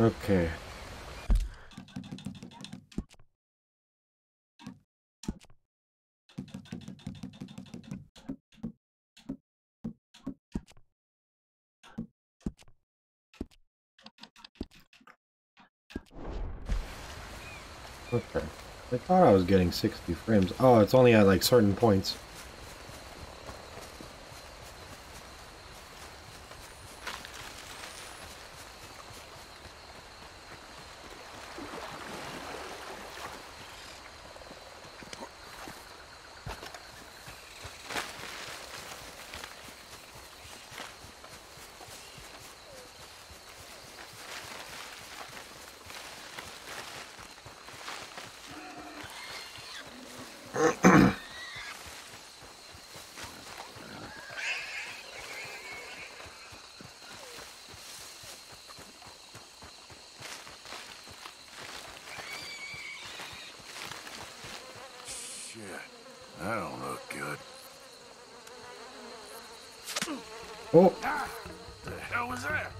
Okay. Okay. I thought I was getting 60 frames. Oh, it's only at like certain points. Shit, that don't look good. Oh, The hell was that?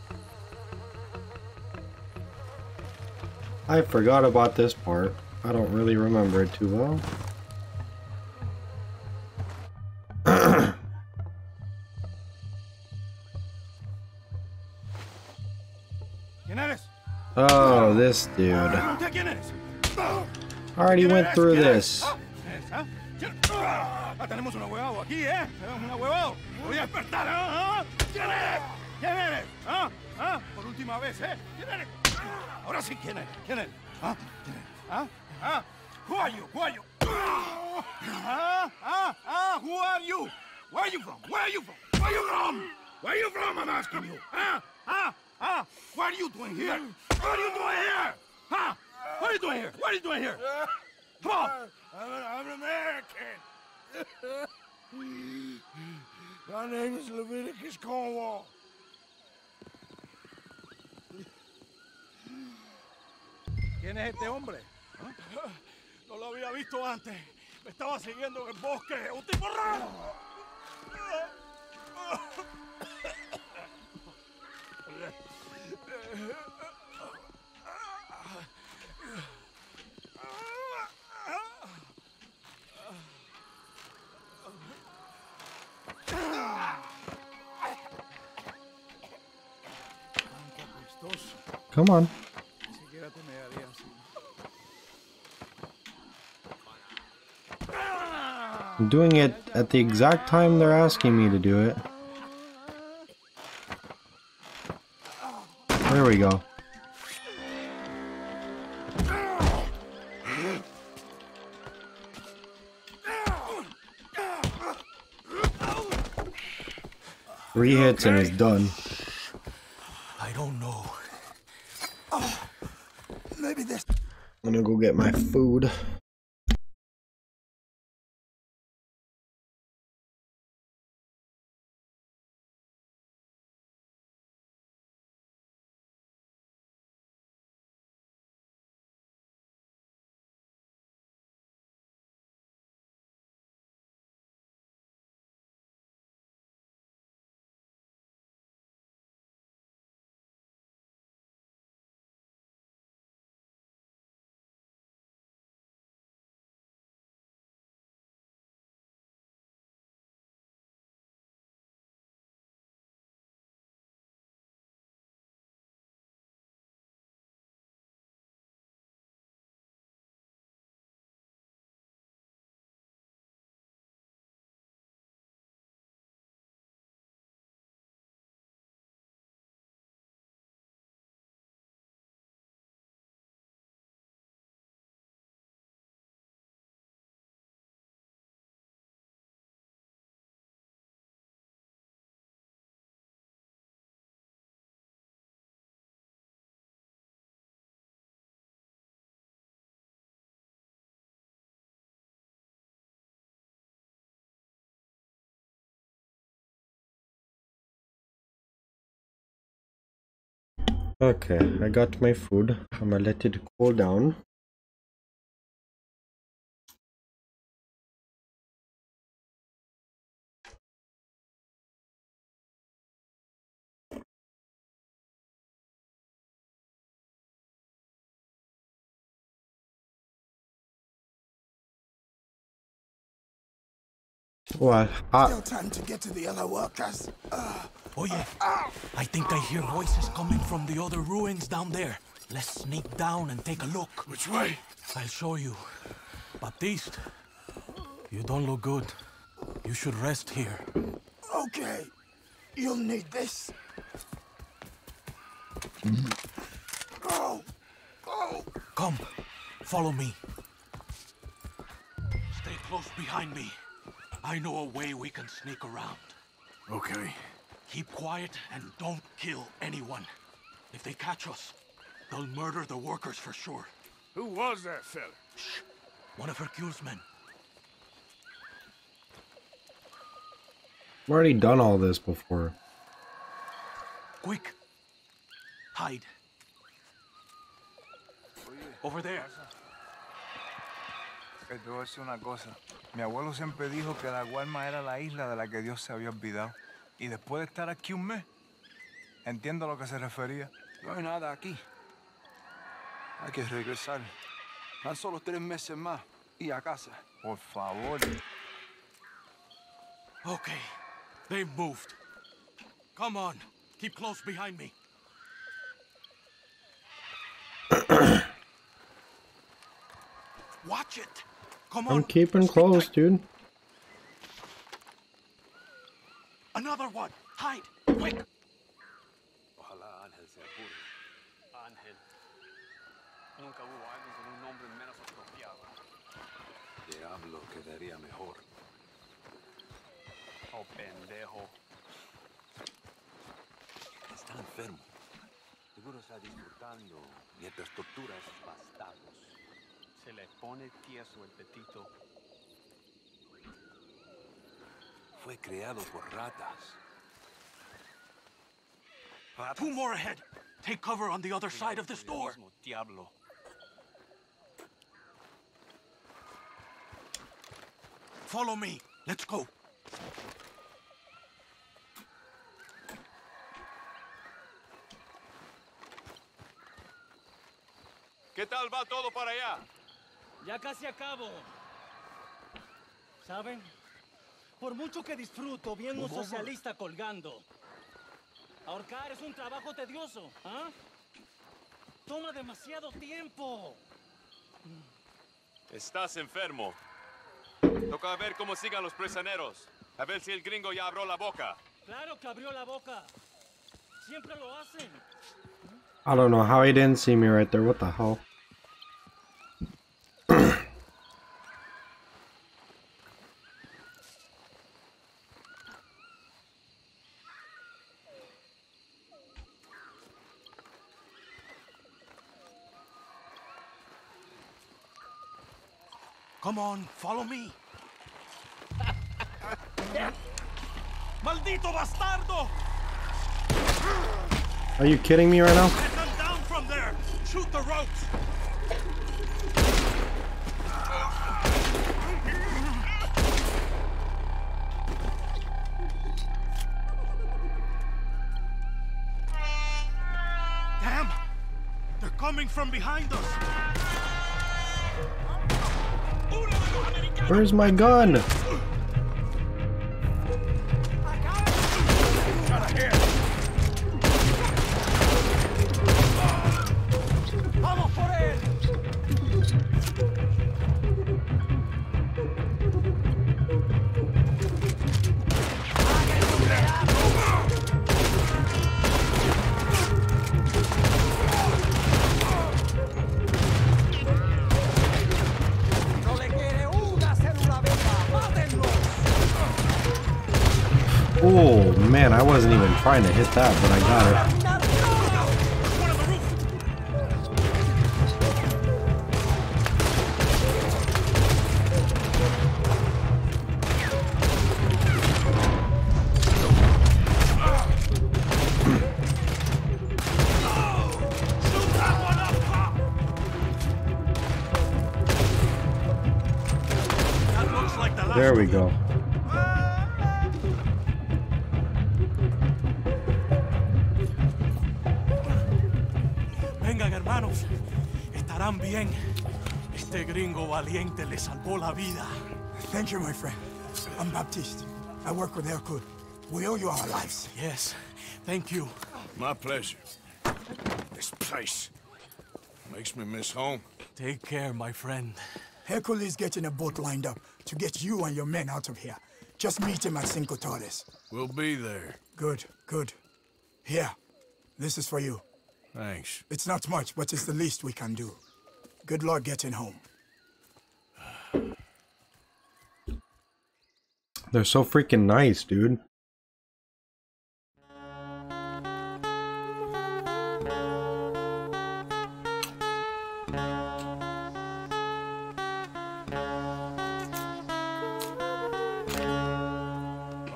I forgot about this part. I don't really remember it too well. Oh, this dude. Pregunté quién eres. Already ¿Quién went through this. Ahora sí, ¿quién eres? ¿Quién eres? ¿Ah? ¿Quién eres? ¿Ah? ¿Ah? Who are you? Who are you? ¿Ah? ¿Ah? ¿Ah? Who are you? Where are you from? Where are you from? Where are you from? Where are you from? I'm asking you. ¿Ah? ¿Ah? ¿Ah? What are you doing here? What are you doing here? Huh? What are you doing here? What are you doing here? Come on. I'm an, I'm an American. My name is Leviticus Cornwall. ¿Quién es este hombre? No lo había visto antes. Me estaba siguiendo en el bosque. ¡Un tipo raro! Come on. I'm doing it at the exact time they're asking me to do it. There we go. Three hits and he's done. I don't know. Maybe this. I'm gonna go get my food. Okay, I got my food. I'm gonna let it cool down. Well, I... Still time to get to the other workers. Ah. Oye, I think I hear voices coming from the other ruins down there. Let's sneak down and take a look. Which way? I'll show you. Baptiste, you don't look good. You should rest here. Okay. You'll need this. Go! Go! Come, follow me. Stay close behind me. I know a way we can sneak around. Okay. Keep quiet and don't kill anyone. If they catch us, they'll murder the workers for sure. Who was that fella? One of Hercule's men. I've already done all this before. Quick! Hide. Over there. Que te voy a decir una cosa. Mi abuelo siempre dijo que la Guarma era la isla de la que Dios se había olvidado. Y después de estar aquí un mes, entiendo a lo que se refería. No hay nada aquí. Hay que regresar. Tan solo tres meses más y a casa. Por favor. Okay, they've moved. Come on, keep close behind me. Watch it. Come on. I'm keeping close, dude. Another one. Hide. Quick. Ojalá Ángel se apure. Ángel. Nunca hubo alguien con un nombre menos apropiado. Diablo quedaría mejor. Oh, pendejo. Está enfermo. Seguro está disfrutando mientras tortura a esos bastardos. Se le pone tieso el petito. Fue creado por ratas. Ratas. Two more ahead. Take cover on the other side of this door. Diablo. Follow me. Let's go. ¿Qué tal va todo para allá? Ya casi acabo. ¿Saben? Por mucho que disfruto viendo un socialista colgando. Ahorcar es un trabajo tedioso, ¿ah? Toma demasiado tiempo. Estás enfermo. Toca ver cómo sigan los prisioneros. A ver si el gringo ya abrió la boca. Claro que abrió la boca. Siempre lo hacen. I don't know how he didn't see me right there. What the hell? Come on, follow me. ¡Maldito bastardo! Are you kidding me right now? Get them down from there! Shoot the ropes! Damn! They're coming from behind us! Where's my gun? Trying to hit that, but I got it. Bien. Este gringo valiente le salvó la vida. Thank you, my friend. I'm Baptiste. I work with Hercule. We owe you our lives. Yes, thank you. My pleasure. This place makes me miss home. Take care, my friend. Hercule is getting a boat lined up to get you and your men out of here. Just meet him at Cinco Torres. We'll be there. Good, good. Here, this is for you. Thanks. It's not much, but it's the least we can do. Good luck getting home. They're so freaking nice, dude.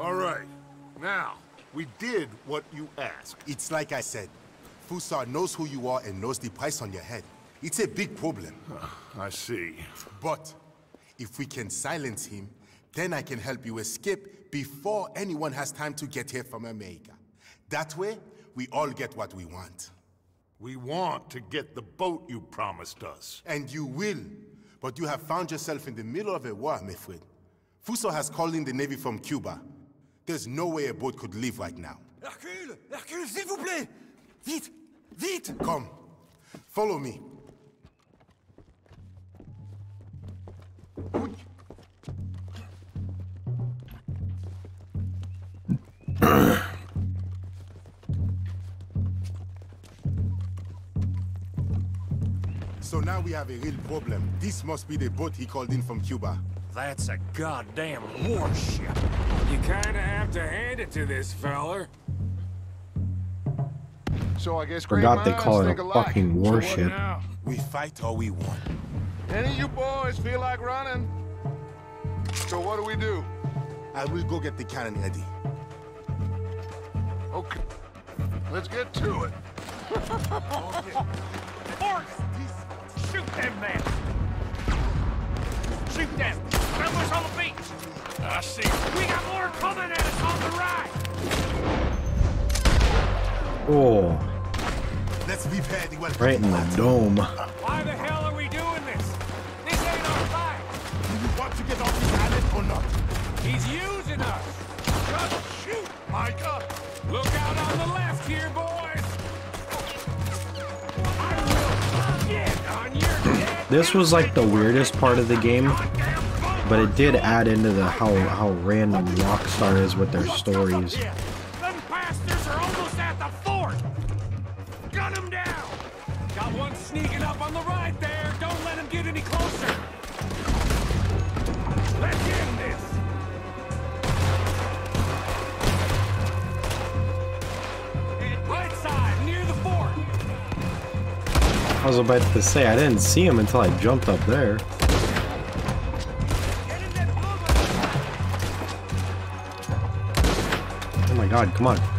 All right. Now, we did what you asked. It's like I said. Fussar knows who you are and knows the price on your head. It's a big problem. I see. But if we can silence him, then I can help you escape before anyone has time to get here from America. That way, we all get what we want. We want to get the boat you promised us. And you will. But you have found yourself in the middle of a war, my friend. Fussar has called in the Navy from Cuba. There's no way a boat could leave right now. Hercule! Hercule, s'il vous plaît! Vite! Vite! Come. Follow me. So now we have a real problem. This must be the boat he called in from Cuba. That's a goddamn warship. You kinda have to hand it to this feller. So I guess Forgot they call it a alike. fucking warship. now? We fight or we won. Any of you boys feel like running? So what do we do? I will go get the cannon ready. Okay. Let's get to it. Force! Shoot them men! Shoot them! Numbers on the beach! I see. We got more coming at us on the right! Oh, Let's prepare the welcome. right in the dome. Why the hell are we doing this? This ain't our fight! Do you want to get off this island or not? He's using us! Just shoot, Micah! Look out on the left here, boys! This was like the weirdest part of the game, but it did add into the how how random Rockstar is with their stories. I was about to say I didn't see him until I jumped up there. Oh my god, come on.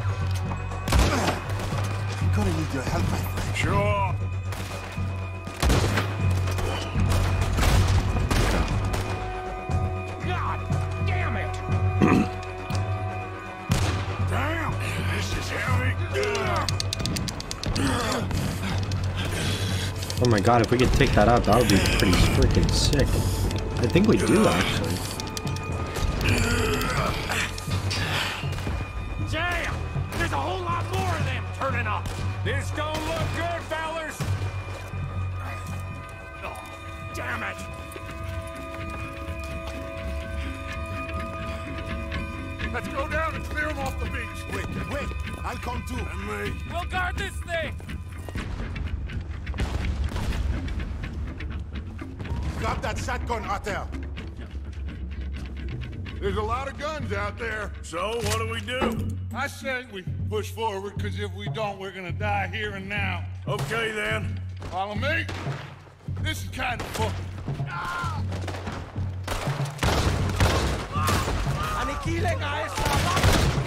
Oh my god, if we could take that out, that would be pretty freaking sick. I think we do actually. Jam! There's a whole lot more of them turning up. This don't look good, fellers. Oh, damn it! Let's go down and clear them off the beach. Wait, wait. I'll come too. And me. We'll guard this that shotgun out there. There's a lot of guns out there. So, what do we do? I say we push forward, because if we don't, we're gonna die here and now. Okay, then. Follow me. This is kind of fun. Aniquilen a esa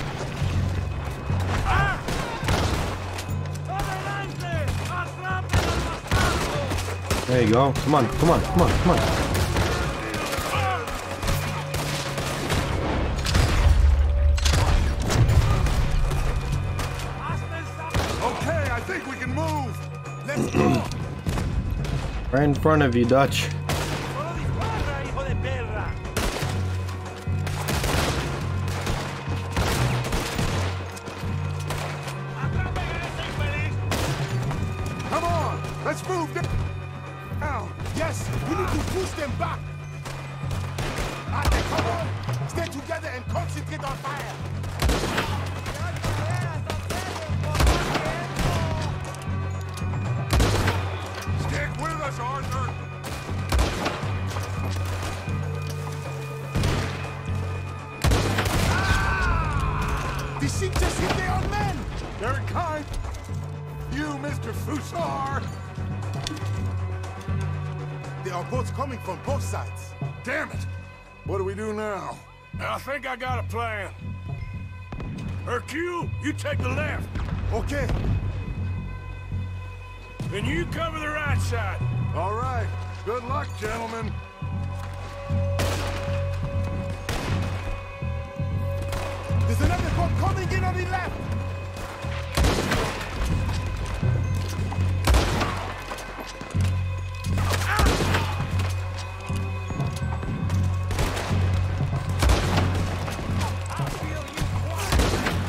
There you go. Come on, come on, come on, come on. Okay, I think we can move. Let's go. Right in front of you, Dutch.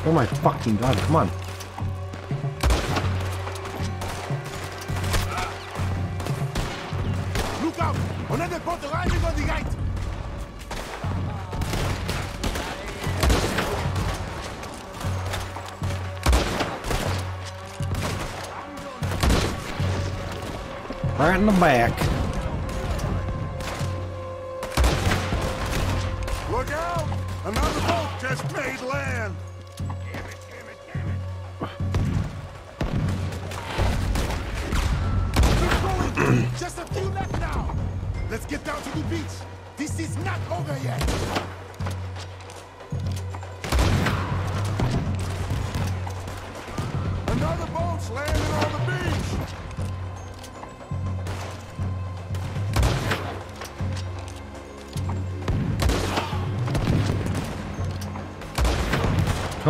Oh my fucking god, come on. Look out! Another boat arriving on the right. Right in the back.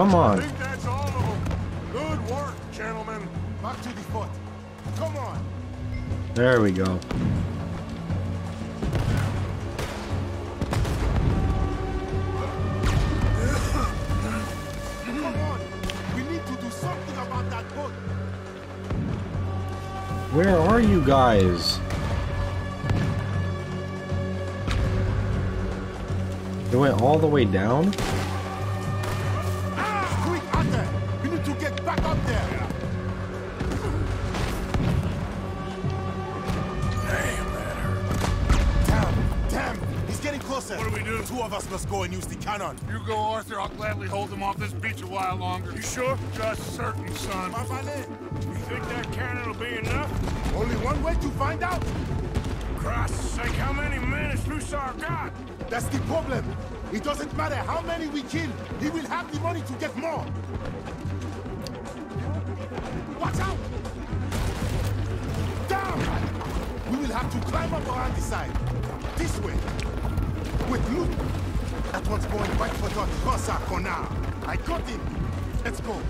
Come I on. think that's all of them. Good work, gentlemen. Back to the fort. Come on. There we go. Come on. We need to do something about that boat. Where are you guys? It went all the way down? Of us go and use the cannon. You go, Arthur. I'll gladly hold them off this beach a while longer. You sure? Just certain, son. You think that cannon will be enough? Only one way to find out. Christ's sake, how many men has Fussar got? That's the problem. It doesn't matter how many we kill. He will have the money to get more. Watch out! Down! We will have to climb up around the side. This way. With loot. That one's going right for that Rosa Konar. I got him. Let's go.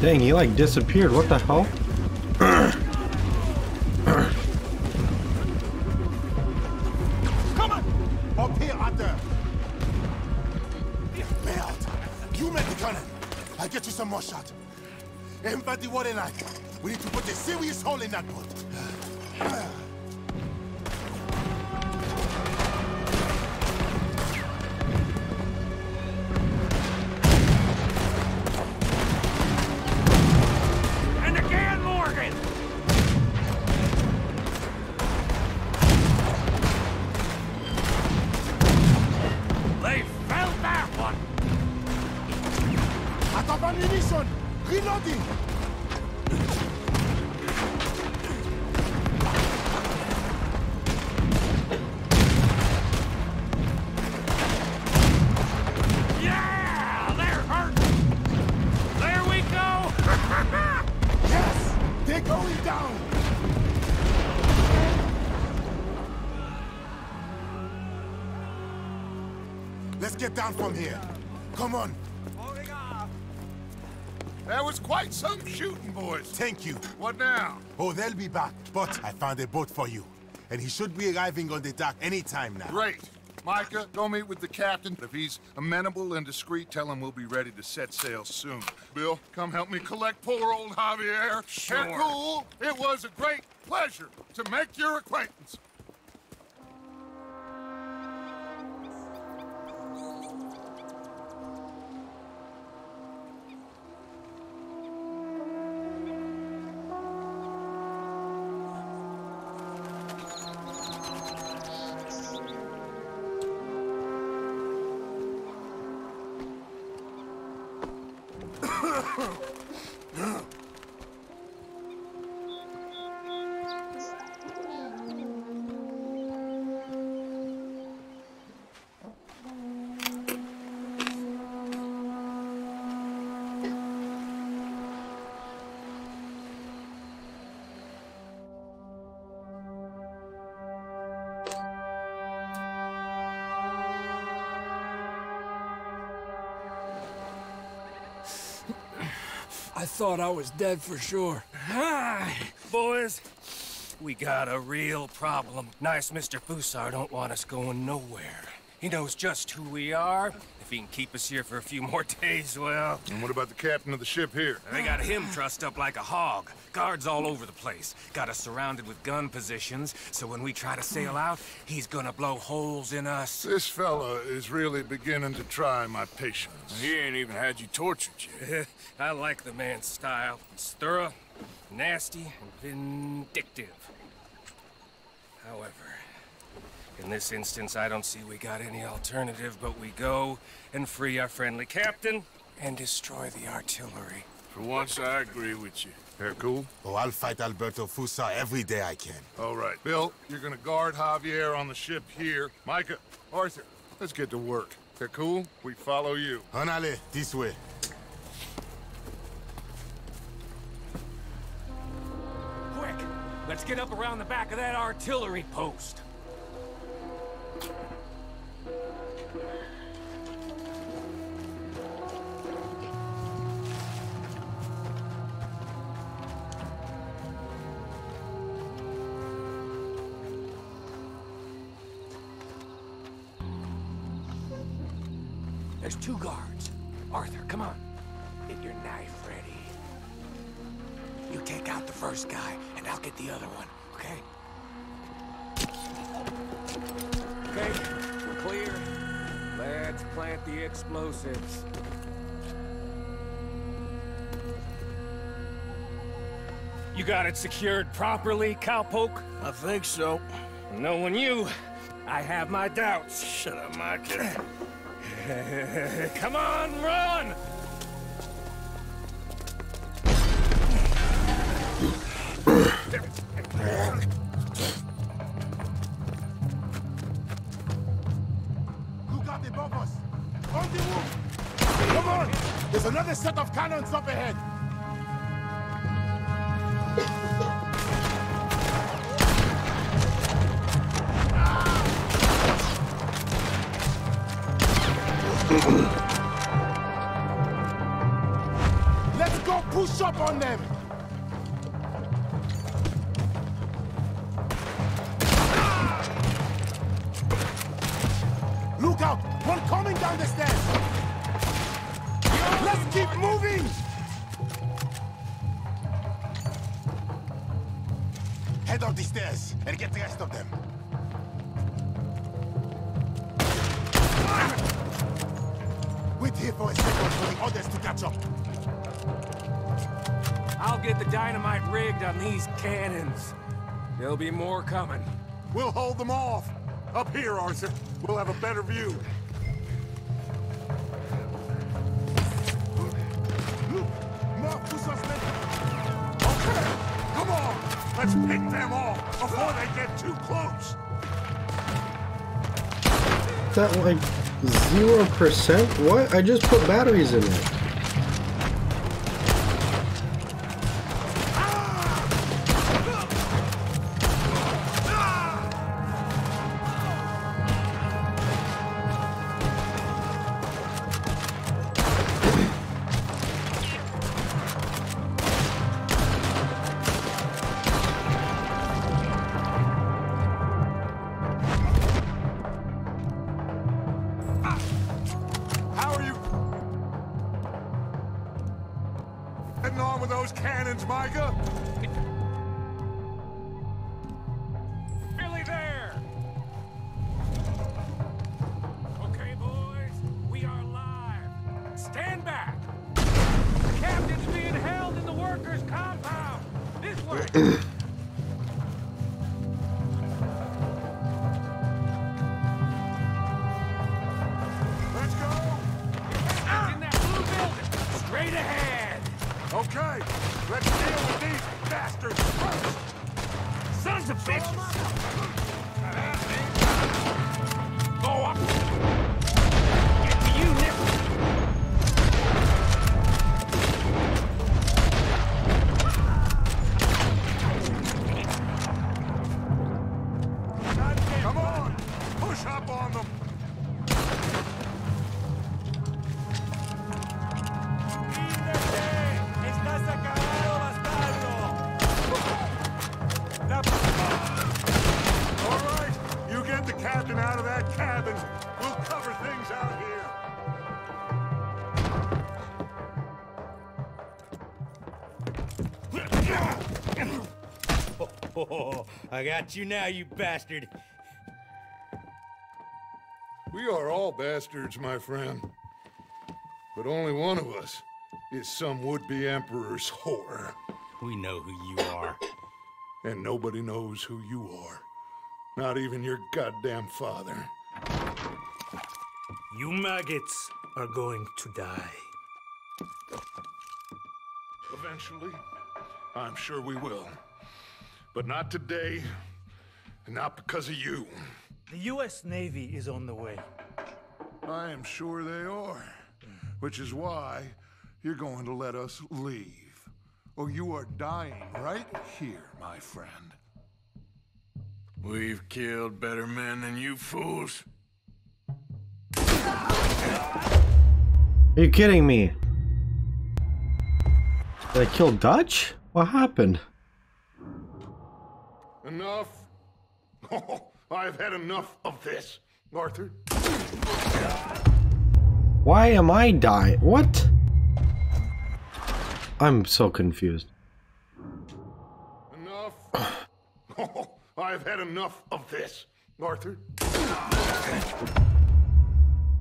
Dang, he like disappeared. What the hell? Come on! Up here, Arthur. Merde. You make the cannon. I'll get you some more shot. The water line. We need to put a serious hole in that boat. Oh, they'll be back. But I found a boat for you. And he should be arriving on the dock any time now. Great. Micah, go meet with the captain. If he's amenable and discreet, tell him we'll be ready to set sail soon. Bill, come help me collect poor old Javier. Sure. Hercule, it was a great pleasure to make your acquaintance. Thought I was dead for sure. Hi, boys. We got a real problem. Nice Mr. Fussar don't want us going nowhere. He knows just who we are. If he can keep us here for a few more days, well... And what about the captain of the ship here? They got him trussed up like a hog. Guards all over the place. Got us surrounded with gun positions, so when we try to sail out, he's gonna blow holes in us. This fella is really beginning to try my patience. He ain't even had you tortured yet. I like the man's style. It's thorough, nasty, and vindictive. However, in this instance, I don't see we got any alternative, but we go and free our friendly captain and destroy the artillery. For once, I agree with you. Hercule? Oh, I'll fight Alberto Fussar every day I can. All right. Bill, you're gonna guard Javier on the ship here. Micah, Arthur, let's get to work. Hercule, we follow you. Honale, this way. Quick! Let's get up around the back of that artillery post. You got it secured properly, cowpoke? I think so. Knowing you, I have my doubts. Shut up, Micah. Come on, run! Look out above us! On the roof! Come on! There's another set of cannons up ahead! Coming. We'll hold them off. Up here, Arthur. We'll have a better view. Look! More Fussar's men! Okay, come on. Let's pick them off before they get too close. That like zero percent? What? I just put batteries in it. I got you now, you bastard. We are all bastards, my friend. But only one of us is some would-be emperor's whore. We know who you are. And nobody knows who you are. Not even your goddamn father. You maggots are going to die. Eventually, I'm sure we will. But not today, and not because of you. The U.S. Navy is on the way. I am sure they are. Which is why you're going to let us leave. Or you are dying right here, my friend. We've killed better men than you fools. Are you kidding me? Did I kill Dutch? What happened? Enough. Oh, I've had enough of this, Arthur. Why am I dying? What? I'm so confused. Enough. Oh, I've had enough of this, Arthur.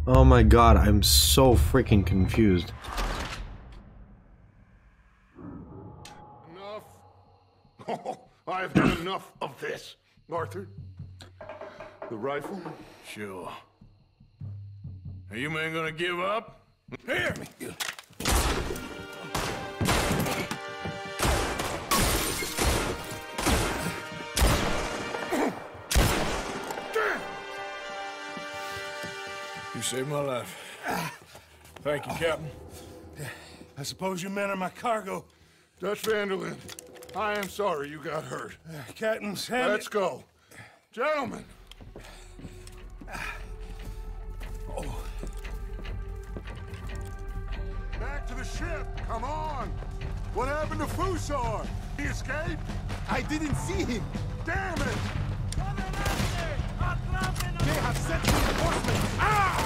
Oh my god, I'm so freaking confused. Enough. I've had enough of this, Arthur. The rifle? Sure. Are you men gonna give up? Here! You saved my life. Thank you, Captain. I suppose you men are my cargo. Dutch van der Linde, I am sorry you got hurt. Captain Sam. Let's go. Gentlemen. Oh. Back to the ship. Come on. What happened to Fussar? He escaped? I didn't see him. Damn it! They have sent reinforcements. Another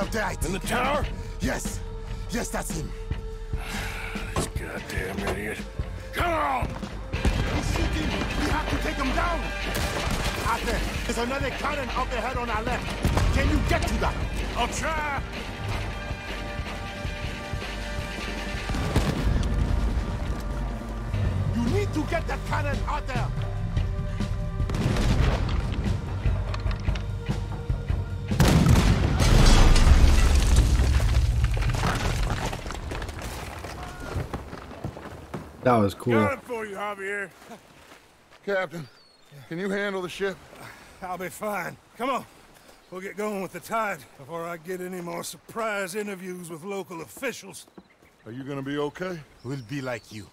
up there, I think. In the tower? Yes. Yes, that's him. This goddamn idiot. Come on! He's shooting. We have to take him down. Arthur, there's another cannon up ahead on our left. Can you get to that? I'll try. You need to get that cannon out there. That was cool. Got it for you, Javier. Captain, can you handle the ship? I'll be fine. Come on. We'll get going with the tide before I get any more surprise interviews with local officials. Are you gonna be okay? We'll be like you.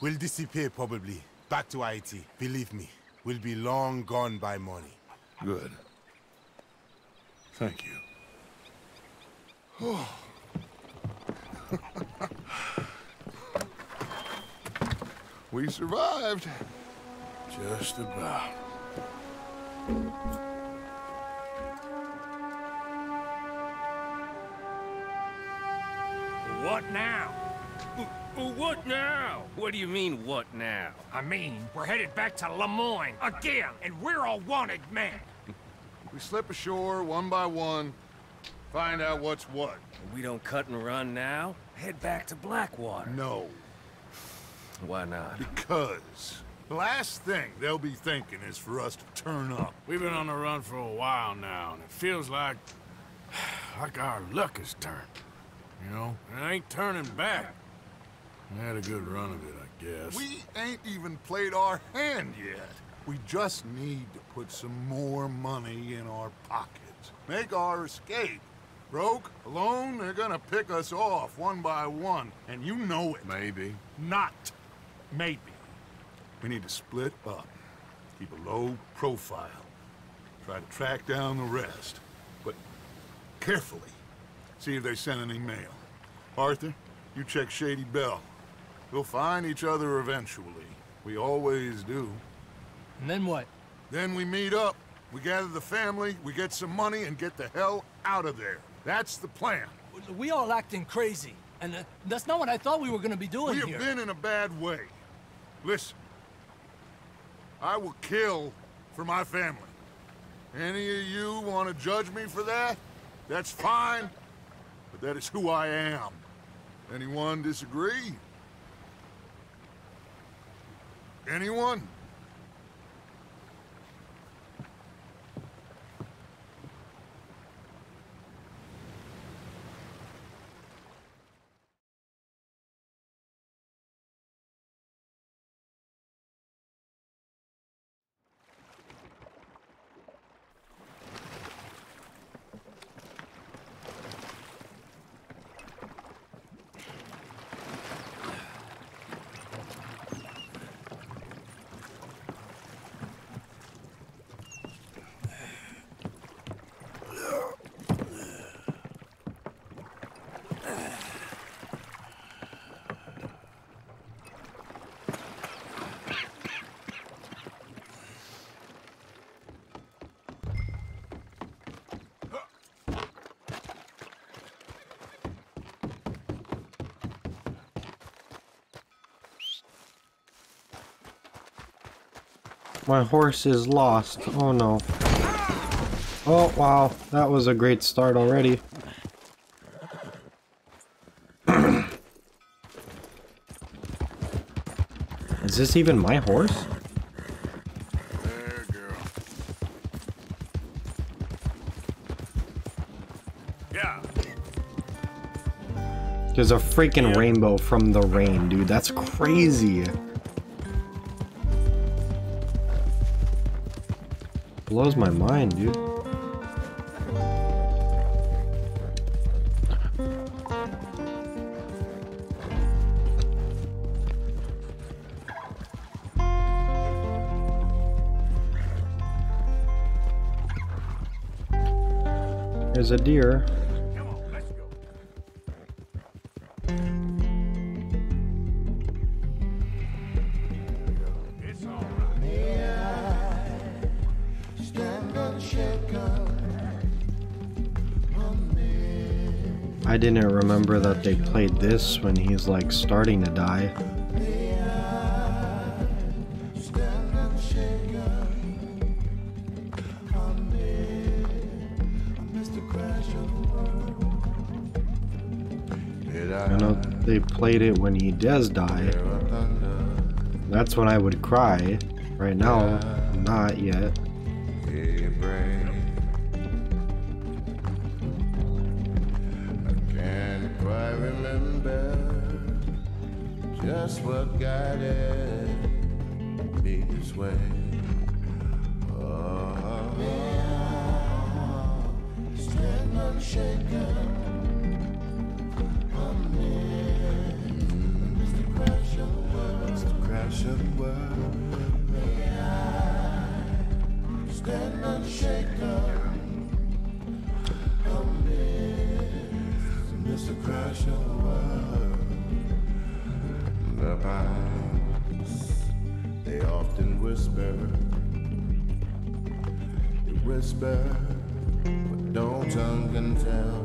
We'll disappear probably. Back to Haiti. Believe me, we'll be long gone by morning. Good. Thank you. Oh. we survived. Just about. What now? What now? What do you mean, what now? I mean, we're headed back to Lemoyne again, and we're all wanted men. We slip ashore one by one, find out what's what. We don't cut and run now? Head back to Blackwater. No, Why not? because the last thing they'll be thinking is for us to turn up. We've been on the run for a while now, and it feels like... like our luck has turned. You know? And it ain't turning back. We had a good run of it, I guess. We ain't even played our hand yet. We just need to put some more money in our pockets. Make our escape. Broke, alone, they're gonna pick us off one by one, and you know it. Maybe. Not maybe. We need to split up. Keep a low profile. Try to track down the rest. But carefully. See if they send any mail. Arthur, you check Shady Belle. We'll find each other eventually. We always do. And then what? Then we meet up. We gather the family, we get some money, and get the hell out of there. That's the plan. We all acting crazy. And uh, that's not what I thought we were gonna be doing we have been in a bad way. Listen. I will kill for my family. Any of you want to judge me for that? That's fine. But that is who I am. Anyone disagree? Anyone? My horse is lost. Oh no. Oh wow, that was a great start already. is this even my horse? There, girl. Yeah. There's a freaking rainbow from the rain, dude. That's crazy. Blows my mind, dude. There's a deer. I didn't remember that they played this when he's like starting to die. I know they played it when he does die. That's when I would cry. Right now, not yet. Just what guided me this way. Oh, stand unshaken. Mr. Crash of the world. Mr. Crash of the world. Whisper what no tongue can tell.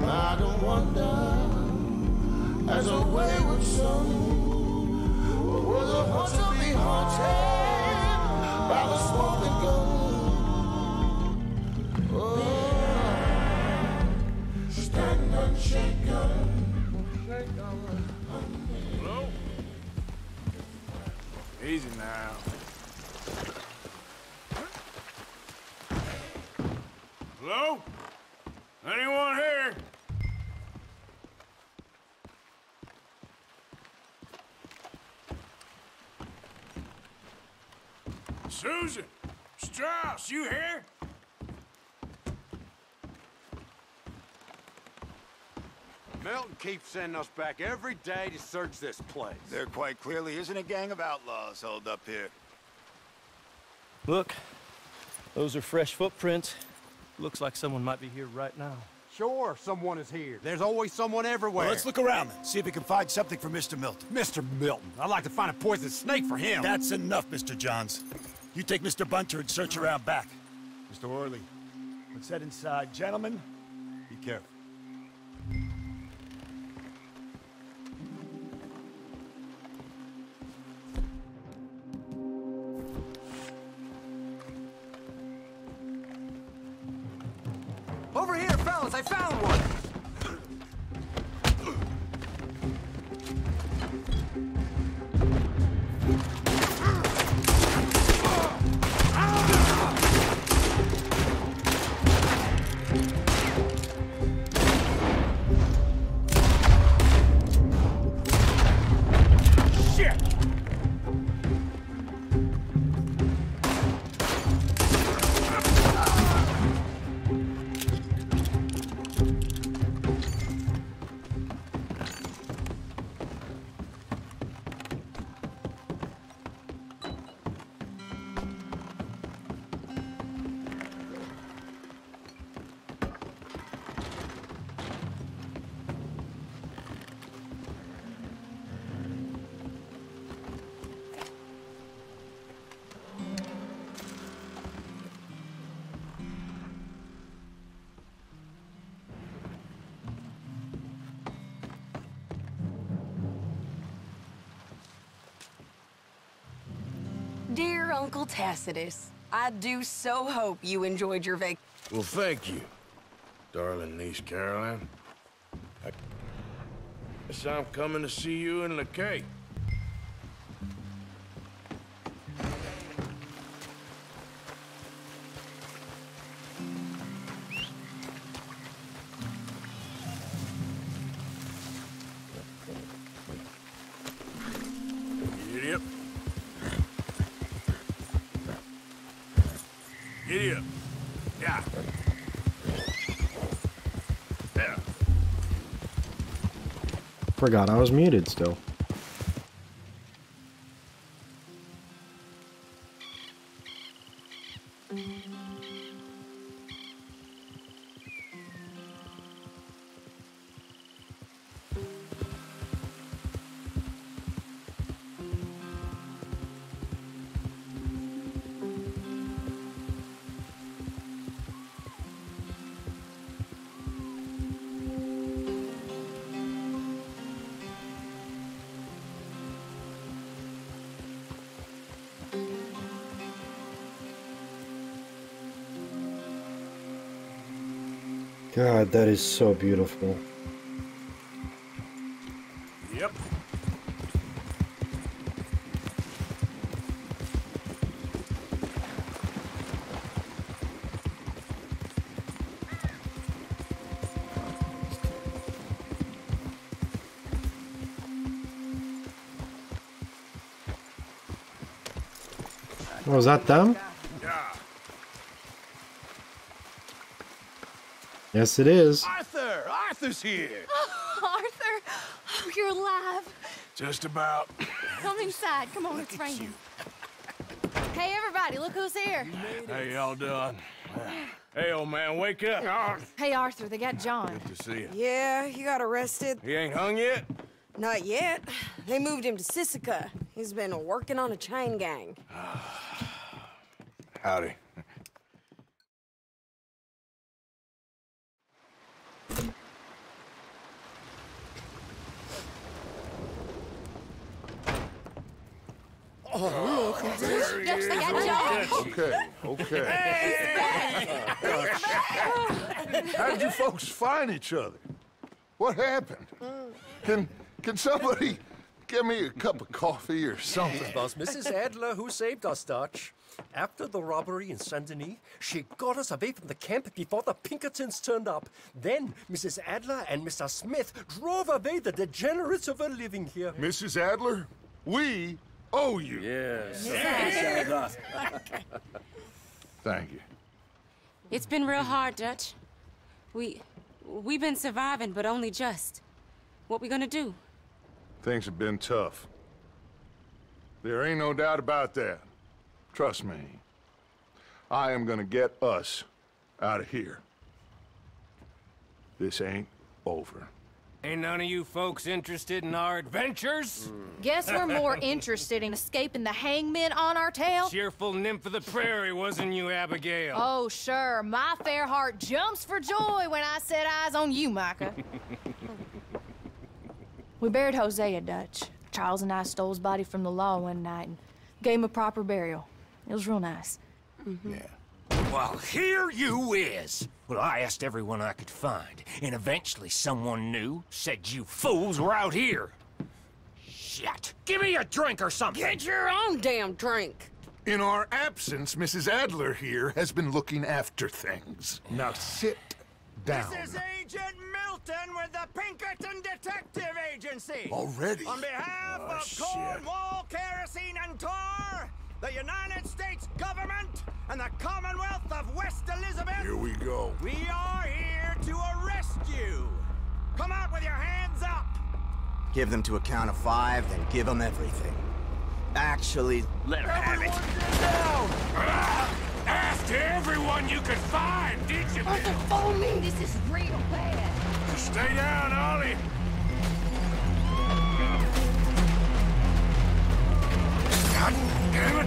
I don't wonder, Susan! Strauss, you here? Milton keeps sending us back every day to search this place. There quite clearly isn't a gang of outlaws holed up here. Look, those are fresh footprints. Looks like someone might be here right now. Sure, someone is here. There's always someone everywhere. Well, let's look around then. See if we can find something for Mr. Milton. Mr. Milton. I'd like to find a poisonous snake for him. That's enough, Mr. Johns. You take Mr. Bunter and search around back. Mr. Orley, let's head inside. Gentlemen, be careful. Uncle Tacitus. I do so hope you enjoyed your vacation. Well, thank you, darling niece Caroline. I guess I'm coming to see you in the cake. Forgot I was muted still. God, that is so beautiful. Yep. Oh, was that them? Yes, it is. Arthur! Arthur's here! Arthur, oh, you're alive. Just about. Come inside. Come on, it's raining. Hey, everybody, look who's here. How y'all doing? Hey, old man, wake up. Hey, Arthur, they got John. Good to see you. Yeah, he got arrested. He ain't hung yet? Not yet. They moved him to Sisika. He's been working on a chain gang. Howdy. Oh, look who's this. Dutch, they got John. Okay, okay. How did you folks find each other? What happened? Can can somebody give me a cup of coffee or something? It was Mrs. Adler who saved us, Dutch. After the robbery in Saint Denis, she got us away from the camp before the Pinkertons turned up. Then Mrs. Adler and Mr. Smith drove away the degenerates who were living here. Mrs. Adler, we owe you. Yes. Thank you. It's been real hard, Dutch. We... we've been surviving, but only just. What we gonna do? Things have been tough. There ain't no doubt about that. Trust me. I am gonna get us out of here. This ain't over. Ain't none of you folks interested in our adventures? Guess we're more interested in escaping the hangmen on our tail. Cheerful nymph of the prairie, wasn't you, Abigail? Oh, sure. My fair heart jumps for joy when I set eyes on you, Micah. we buried Hosea, Dutch. Charles and I stole his body from the law one night and gave him a proper burial. It was real nice. Mm-hmm. Yeah. Well, here you is. Well, I asked everyone I could find, and eventually someone knew said you fools were out here. Shit. Give me a drink or something. Get your own damn drink. In our absence, Mrs. Adler here has been looking after things. Now sit down. This is Agent Milton with the Pinkerton Detective Agency. Already? On behalf Oh, of shit. Cornwall, Kerosene, and Tar, the United States government, and the Commonwealth of West Elizabeth. Here we go. We are here to arrest you. Come out with your hands up. Give them to a count of five, then give them everything. Actually, let her have it. Ah! Asked everyone you could find, did you, Bill? Follow me. This is real bad. Stay down, Ollie. God damn it!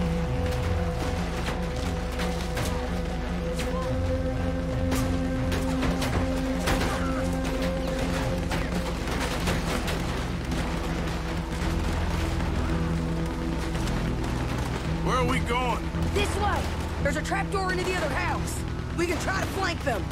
Where are we going? This way! There's a trapdoor into the other house. We can try to flank them.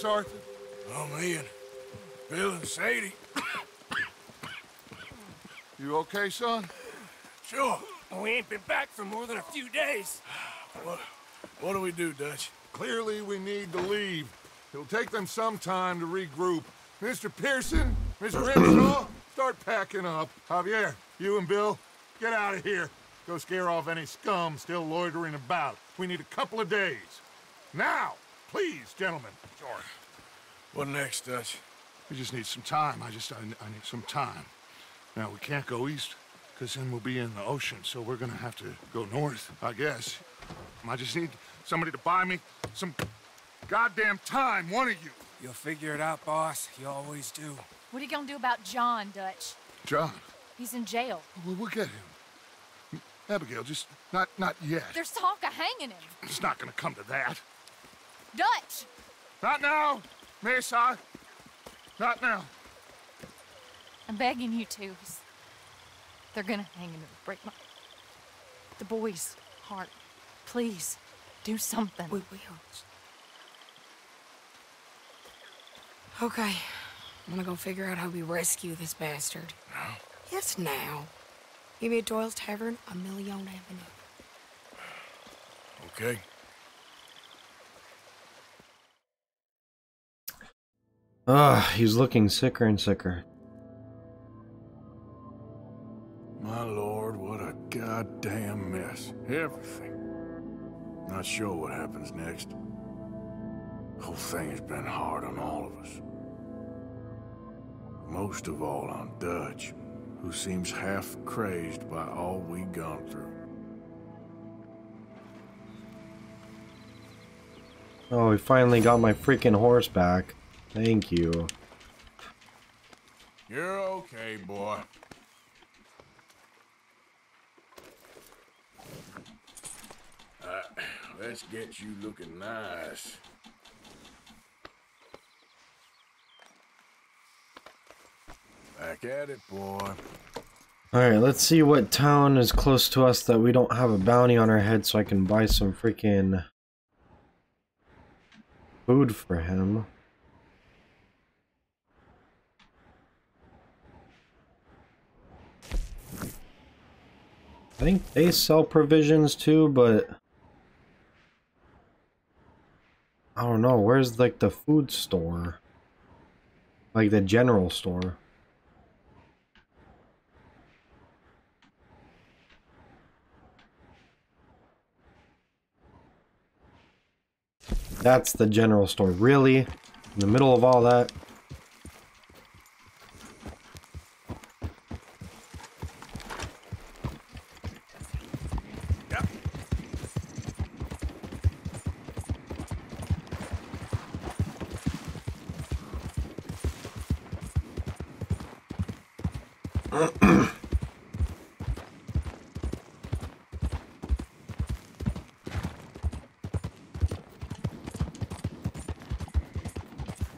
Saved us, Arthur. Oh, me and Bill and Sadie. You okay, son? Sure. We ain't been back for more than a few days. What, what do we do, Dutch? Clearly, we need to leave. It'll take them some time to regroup. Mr. Pearson, Miss Grimshaw, start packing up. Javier, you and Bill, get out of here. Go scare off any scum still loitering about. We need a couple of days. Now, please, gentlemen. Sure. What next, Dutch? We just need some time. I just, I, I need some time. Now, we can't go east, because then we'll be in the ocean, so we're gonna have to go north, I guess. I just need somebody to buy me some goddamn time, one of you. You'll figure it out, boss. You always do. What are you gonna do about John, Dutch? John, He's in jail. we'll, we'll get him. Abigail, just not, not yet. There's talk of hanging him. It's not gonna come to that. Dutch! Not now, Miss, I. Not now. I'm begging you to. They're gonna hang him. It'll break my... The boy's heart. Please, do something. We will. Okay. I'm gonna go figure out how we rescue this bastard. Now? Yes, now. Maybe at Doyle's Tavern on Million Avenue. Okay. Ugh, he's looking sicker and sicker. My lord, what a goddamn mess. Everything. Not sure what happens next. Whole thing has been hard on all of us. Most of all on Dutch, who seems half crazed by all we've gone through. Oh, we finally got my freaking horse back. Thank you. You're okay, boy. Uh, let's get you looking nice. Back at it, boy. Alright, let's see what town is close to us that we don't have a bounty on our head so I can buy some freaking food for him. I think they sell provisions too, but I don't know. Where's like the food store? Like the general store. That's the general store. Really? In the middle of all that?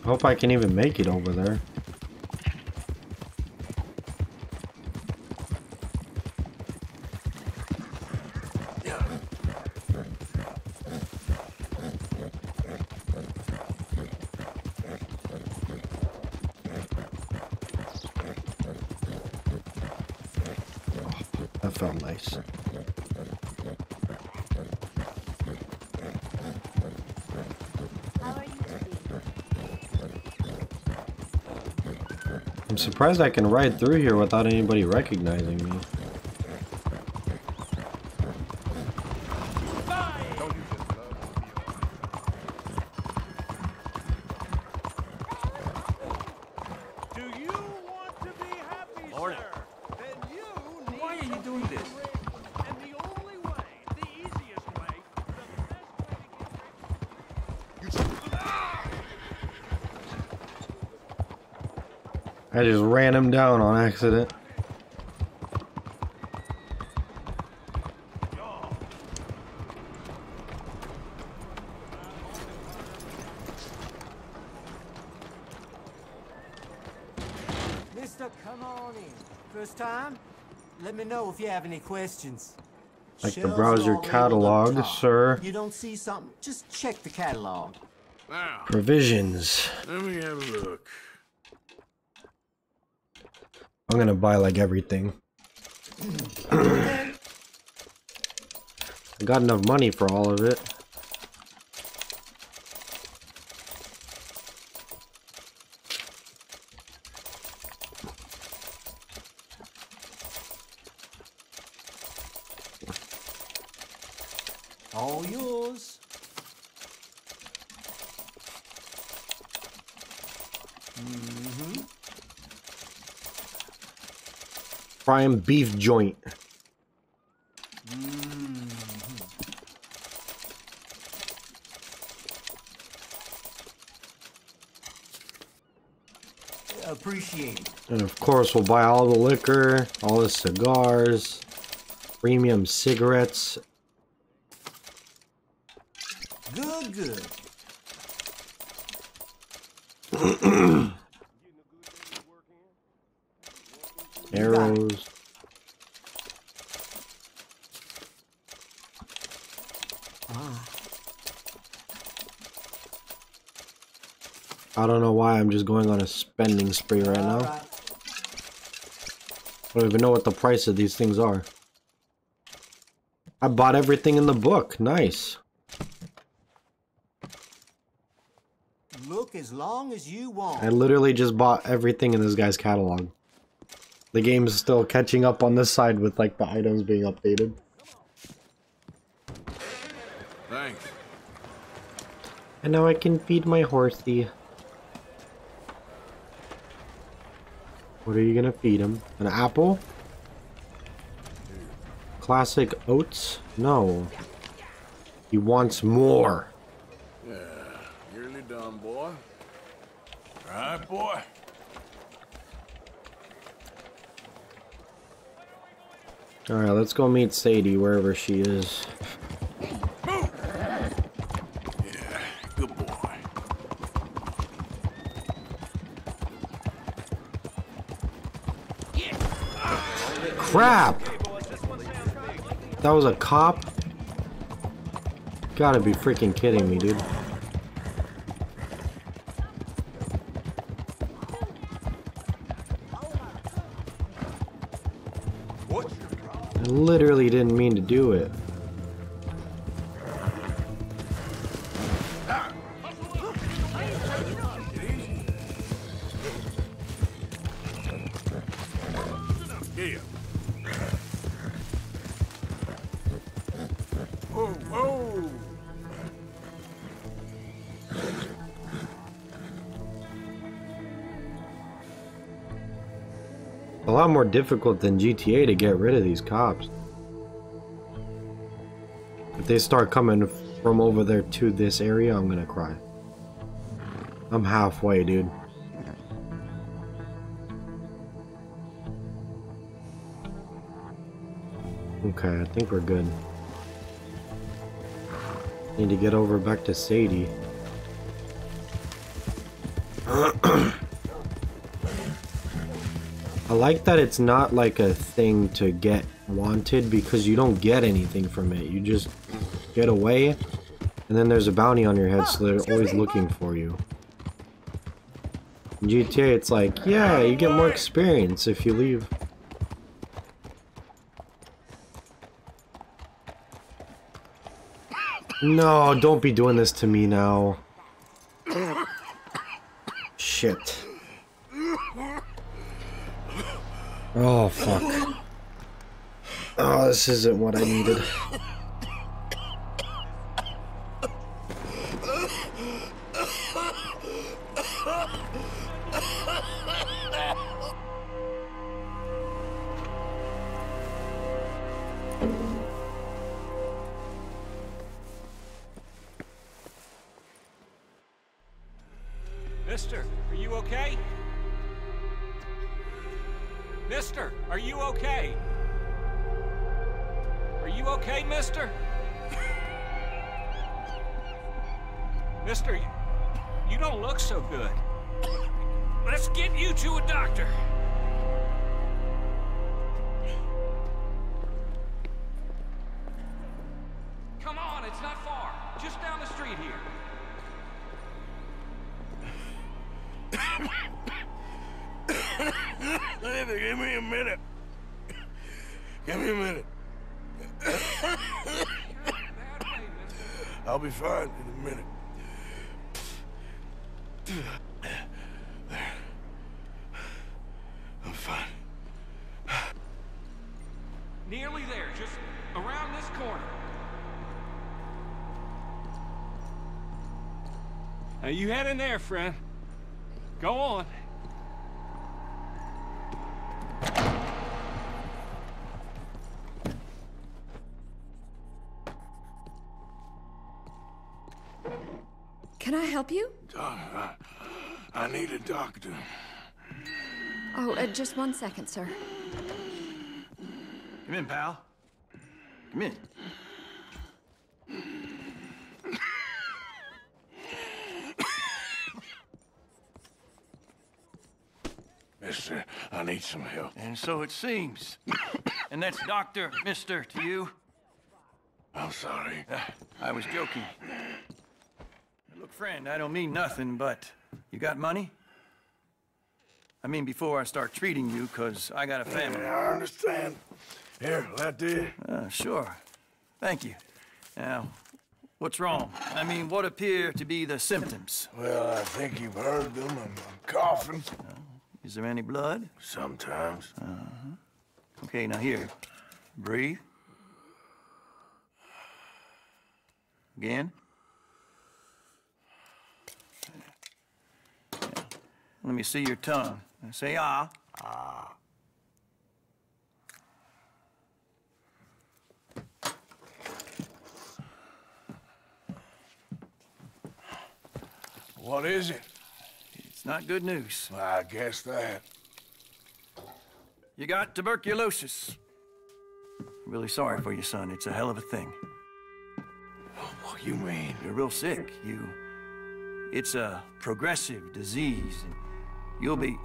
Hope I can even make it over there. Surprised I can ride through here without anybody recognizing me. Down on accident. Mister, come on in. First time? Let me know if you have any questions. Like the browser all labeled up catalog, sir. You don't see something? Just check the catalog. Now, Provisions. let me have a look. I'm gonna buy like everything. I got enough money for all of it. Prime beef joint. Mm. Appreciate it. And of course, we'll buy all the liquor, all the cigars, premium cigarettes. Good, good. Arrows. Ah. I don't know why I'm just going on a spending spree right now. I don't even know what the price of these things are. I bought everything in the book. Nice. Look as long as you want. I literally just bought everything in this guy's catalog. The game's still catching up on this side with like the items being updated. Thanks. And now I can feed my horsey. What are you gonna feed him? An apple? Classic oats? No. He wants more. Yeah, nearly done, boy. All right, boy. Alright, let's go meet Sadie wherever she is. Crap! That was a cop? Gotta be freaking kidding me, dude. I literally didn't mean to do it. More difficult than GTA to get rid of these cops. If they start coming from over there to this area, I'm gonna cry. I'm halfway, dude. Okay, I think we're good. Need to get over back to Sadie. I like that it's not like a thing to get wanted because you don't get anything from it. You just get away and then there's a bounty on your head so they're always looking for you. In GTA it's like, yeah, you get more experience if you leave. No, don't be doing this to me now. Shit. Oh, fuck. Oh, this isn't what I needed. Now you head in there, friend. Go on. Can I help you? Doc, I, I need a doctor. Oh, uh, just one second, sir. Come in, pal. Come in. Mister, I need some help. And so it seems. and that's Doctor, Mister, to you? I'm sorry. Uh, I was joking. Look, friend, I don't mean nothing, but you got money? I mean, before I start treating you, because I got a family. I understand. Here, that did. Uh, sure. Thank you. Now, What's wrong? I mean, what appear to be the symptoms? Well, I think you've heard them. I'm, I'm coughing. Is there any blood? Sometimes. Uh-huh. Okay, now here. Breathe. Again. Let me see your tongue. Say ah. Ah. What is it? It's not good news. I guess that. You got tuberculosis. Really sorry for you, son. It's a hell of a thing. Oh, what you mean? You're real sick. You... It's a progressive disease, and you'll be...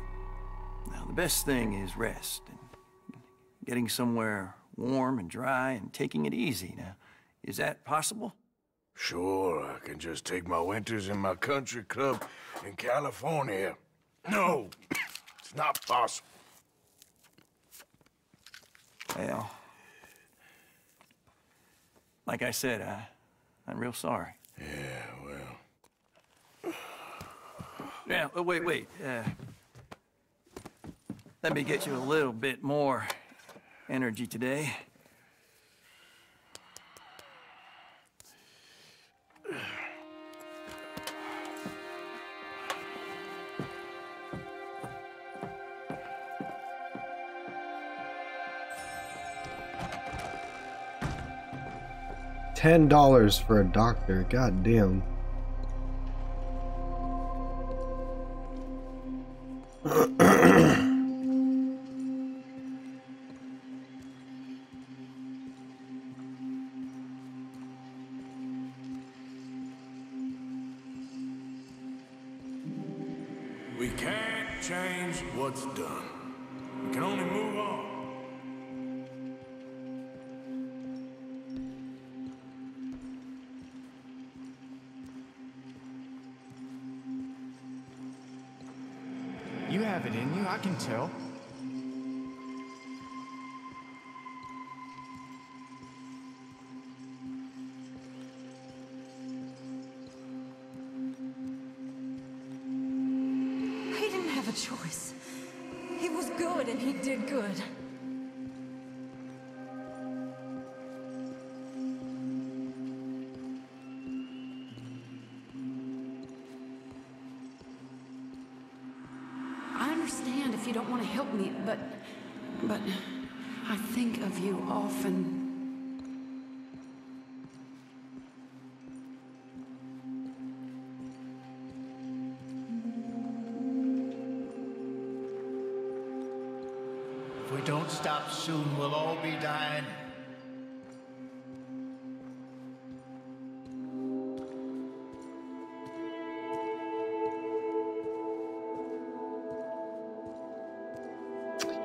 Now, the best thing is rest, and getting somewhere warm and dry and taking it easy. Now, is that possible? Sure, I can just take my winters in my country club in California. No, it's not possible. Well, like I said, I, I'm real sorry. Yeah, well. Yeah, oh, wait, wait. Uh, let me get you a little bit more energy today. Ten dollars for a doctor. God damn. Be.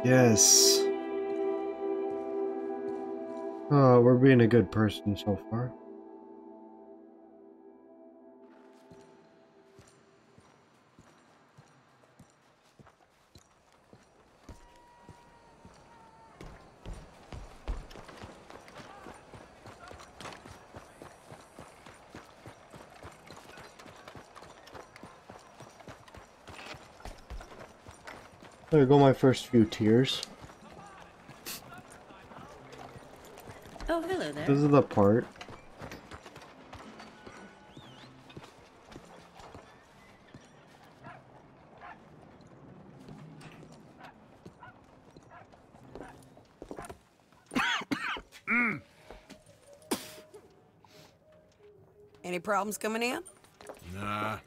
Yes. Oh, we're being a good person so far. There go my first few tears. Oh, hello there. This is the part. Any problems coming in? Nah.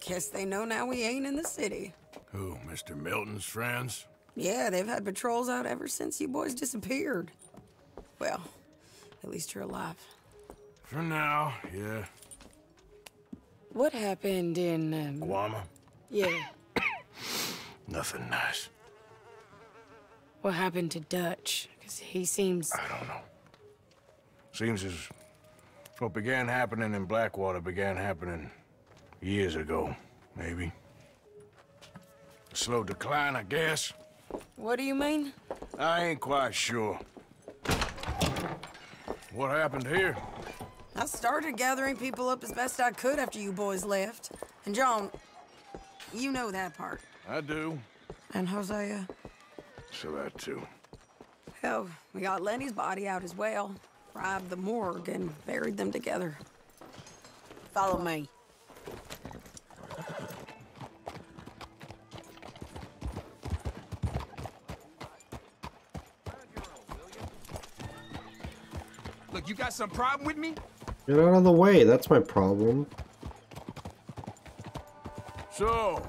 Guess they know now we ain't in the city. Who, Mr. Milton's friends? Yeah, they've had patrols out ever since you boys disappeared. Well, at least you're alive. For now, yeah. What happened in, um... Guarma? Yeah. Nothing nice. What happened to Dutch? Because he seems... I don't know. Seems as what began happening in Blackwater began happening years ago, maybe. A slow decline, I guess. What do you mean? I ain't quite sure. What happened here? I started gathering people up as best I could after you boys left. And John, you know that part. I do. And Hosea? So that too. Hell, we got Lenny's body out as well. Robbed the morgue and buried them together. Follow me. You got some problem with me? Get out of the way. That's my problem. So,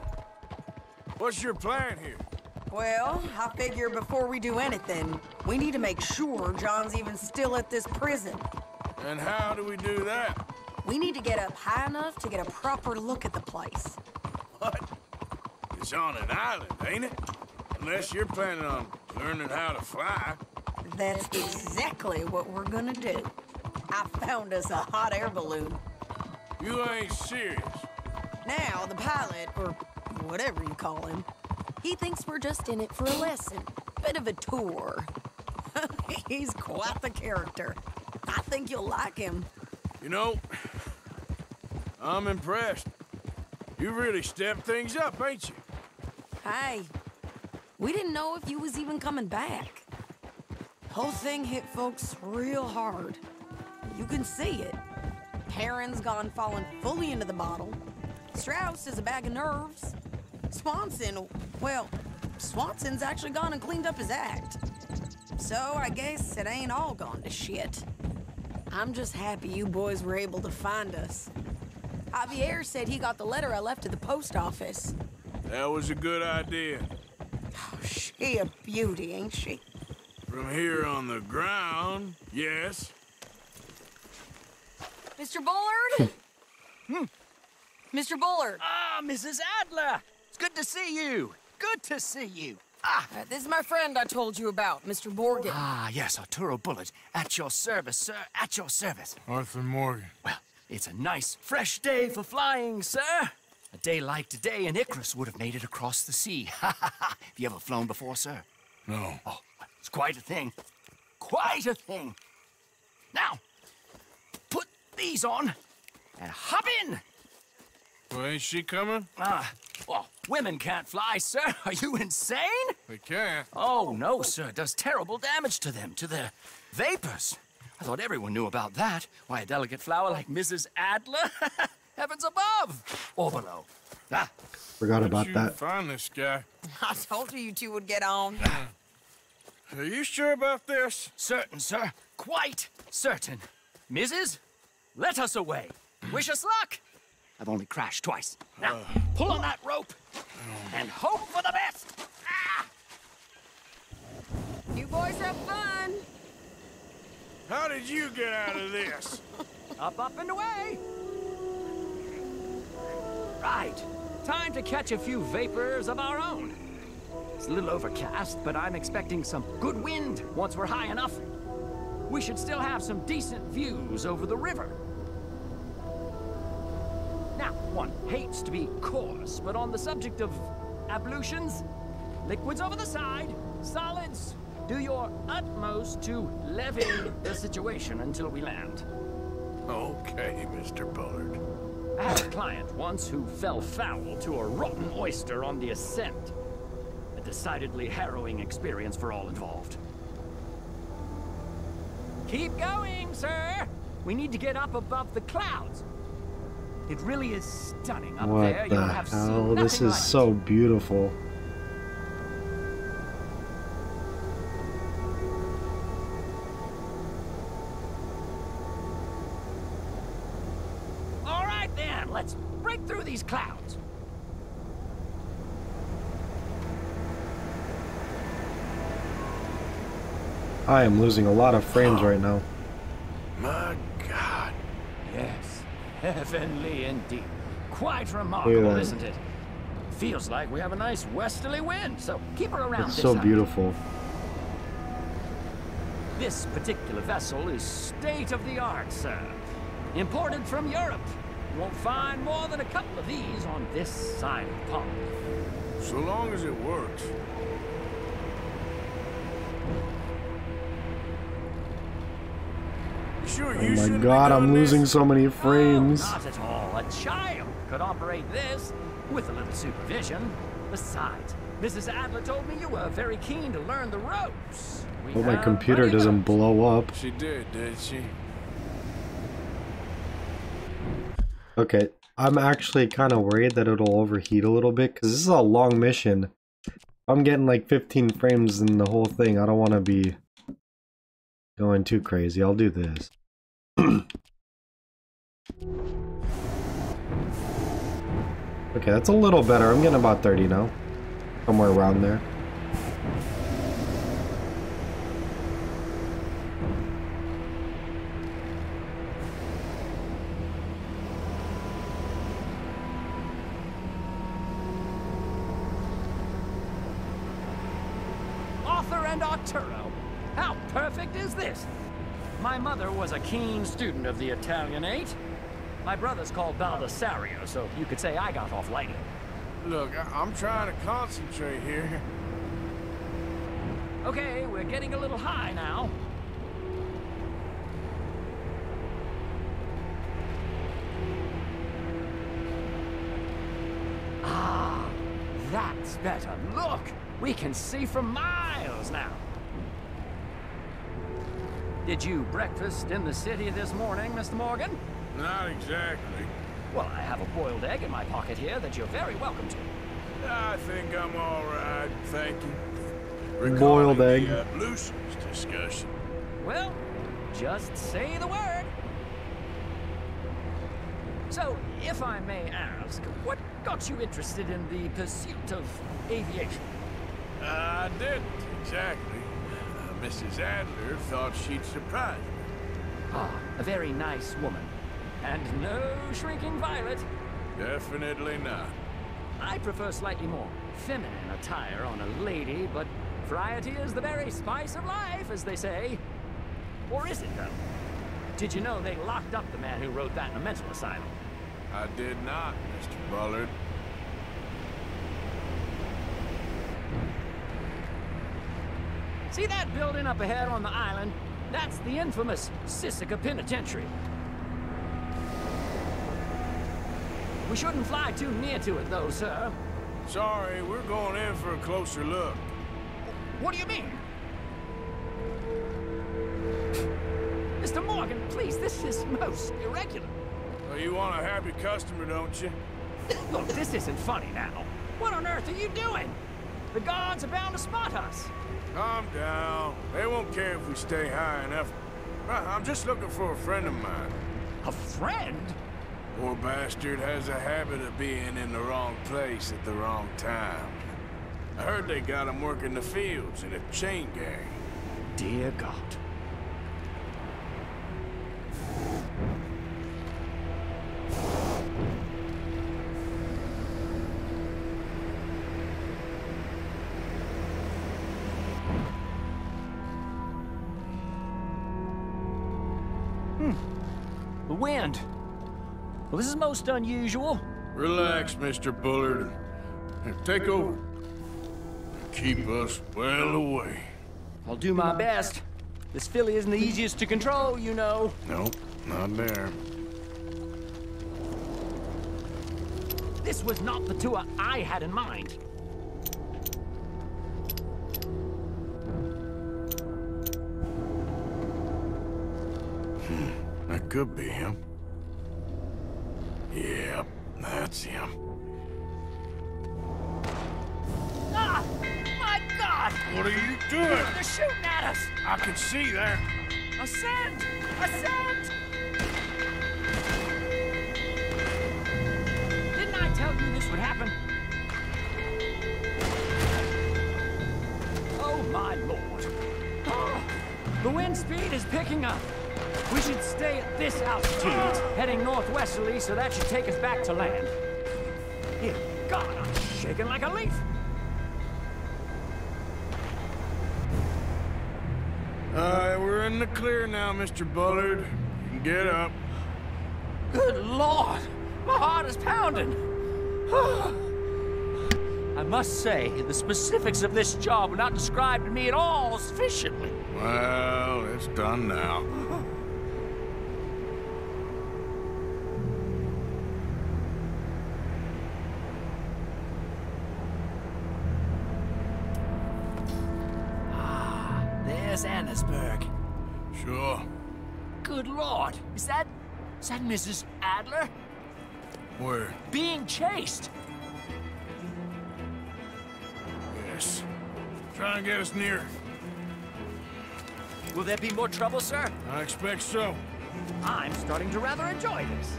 what's your plan here? Well, I figure before we do anything, we need to make sure John's even still at this prison. And how do we do that? We need to get up high enough to get a proper look at the place. What? It's on an island, ain't it? Unless you're planning on learning how to fly. That's exactly what we're gonna do. I found us a hot air balloon. You ain't serious. Now, the pilot, or whatever you call him, he thinks we're just in it for a lesson. Bit of a tour. He's quite the character. I think you'll like him. You know, I'm impressed. You really stepped things up, ain't you? Hey, we didn't know if you was even coming back. Whole thing hit folks real hard. You can see it. Karen's gone falling fully into the bottle. Strauss is a bag of nerves. Swanson, well, Swanson's actually gone and cleaned up his act. So I guess it ain't all gone to shit. I'm just happy you boys were able to find us. Javier said he got the letter I left at the post office. That was a good idea. Oh, she a beauty, ain't she? From here on the ground, yes. Mr. Bullard? Mr. Bullard. Ah, Mrs. Adler! It's good to see you. Good to see you. Ah, Uh, this is my friend I told you about, Mr. Morgan. ah, yes, Arturo Bullard. At your service, sir. At your service. Arthur Morgan. Well, it's a nice, fresh day for flying, sir. A day like today, an Icarus would have made it across the sea. Ha ha ha! Have you ever flown before, sir? No. Oh, it's quite a thing. Quite a thing. Now, put these on and hop in. Well, ain't she coming? Ah, well, women can't fly, sir. Are you insane? They can't. Oh, no, sir. It does terrible damage to them, to their vapors. I thought everyone knew about that. Why, a delicate flower like Mrs. Adler? Heavens above! Or below. Ah, Forgot How'd about you that. find this guy? I told you you two would get on. Are you sure about this? certain, sir. Quite certain. Mrs., let us away. Wish us luck. I've only crashed twice. Now, pull on that rope and hope for the best. Ah! You boys have fun. How did you get out of this? Up, up, and away. Right. Time to catch a few vapors of our own. It's a little overcast, but I'm expecting some good wind once we're high enough. We should still have some decent views over the river. Now, one hates to be coarse, but on the subject of ablutions, liquids over the side, solids, do your utmost to levy the situation until we land. Okay, Mr. Bullard. I had a client once who fell foul to a rotten oyster on the ascent. Decidedly harrowing experience for all involved. Keep going, sir! We need to get up above the clouds. It really is stunning up there. What You'll the have seen hell? This is like so beautiful. I am losing a lot of frames right now. My God. Yes, heavenly indeed. Quite remarkable, isn't it? Feels like we have a nice westerly wind, so keep her around It's so side. beautiful. This particular vessel is state of the art, sir. Imported from Europe. You won't find more than a couple of these on this side of the pond. So long as it works. Sure Oh you my god, I'm losing this. so many frames. Oh, not at all. A child could operate this with a little supervision. Besides, Mrs. Adler told me you were very keen to learn the ropes. We Hope my computer doesn't blow up. She did, did she? Okay, I'm actually kind of worried that it'll overheat a little bit because this is a long mission. I'm getting like 15 frames in the whole thing. I don't want to be going too crazy. I'll do this. Okay, that's a little better. I'm getting about 30 now. Somewhere around there. Arthur and Arturo. How perfect is this? My mother was a keen student of the Italianate. My brother's called Baldessario, so you could say I got off lightly. Look, I I'm trying to concentrate here. Okay, we're getting a little high now. Ah, that's better. Look, we can see for miles now. Did you breakfast in the city this morning, Mr. Morgan? Not exactly. Well, I have a boiled egg in my pocket here that you're very welcome to. I think I'm all right, thank you. Boiled egg. Uh, the ablutions discussion. Well, just say the word. So, if I may ask, what got you interested in the pursuit of aviation? I didn't, exactly. Mrs. Adler thought she'd surprise me. Ah, a very nice woman. And no shrinking violet. Definitely not. I prefer slightly more feminine attire on a lady, but variety is the very spice of life, as they say. Or is it, though? Did you know they locked up the man who wrote that in a mental asylum? I did not, Mr. Bullard. See that building up ahead on the island? That's the infamous Sisika Penitentiary. We shouldn't fly too near to it, though, sir. Sorry, we're going in for a closer look. What do you mean? Mr. Morgan, please, this is most irregular. Well, you want a happy customer, don't you? Look, this isn't funny now. What on earth are you doing? The guards are bound to spot us. Calm down. They won't care if we stay high enough. I'm just looking for a friend of mine. A friend? Poor bastard has a habit of being in the wrong place at the wrong time. I heard they got him working the fields in a chain gang. Dear God. Well, this is most unusual. Relax, Mr. Bullard. Take over. Keep us well away. I'll do my best. This filly isn't the easiest to control, you know. Nope, not there. This was not the tour I had in mind. Hmm, That could be him. Yep, that's him. Ah! My God! What are you doing? They're shooting at us! I can see that. Ascend! Ascend! Didn't I tell you this would happen? Oh, my lord. Oh, the wind speed is picking up. We should stay at this altitude. It's heading northwesterly, so that should take us back to land. Dear God, I'm shaking like a leaf. All right, we're in the clear now, Mr. Bullard. Get up. Good Lord! My heart is pounding! I must say, the specifics of this job were not described to me at all sufficiently. Well, it's done now. Good lord. Is that... Is that Mrs. Adler? Where? Being chased. Yes. Try and get us near. Will there be more trouble, sir? I expect so. I'm starting to rather enjoy this.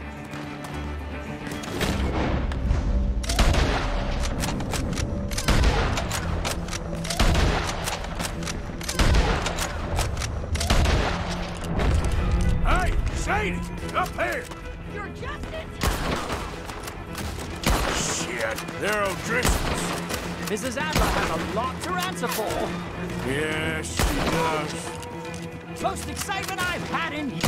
A lot to answer for. Yes, she does. Most excitement I've had in years.